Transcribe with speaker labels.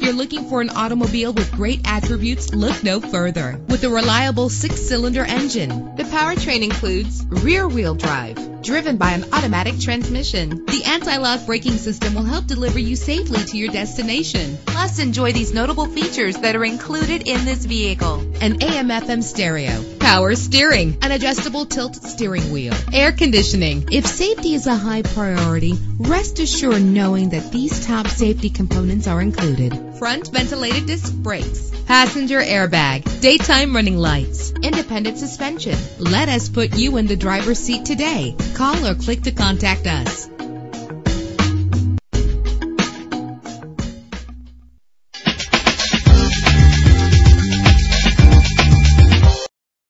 Speaker 1: you're looking for an automobile with great attributes, look no further. With a reliable six-cylinder engine, the powertrain includes rear-wheel drive, driven by an automatic transmission. The anti-lock braking system will help deliver you safely to your destination. Plus, enjoy these notable features that are included in this vehicle. An AM-FM stereo, power steering, an adjustable tilt steering wheel, air conditioning. If safety is a high priority, rest assured knowing that these top safety components are included. Front ventilated disc brakes, passenger airbag, daytime running lights, independent suspension. Let us put you in the driver's seat today. Call or click to contact us.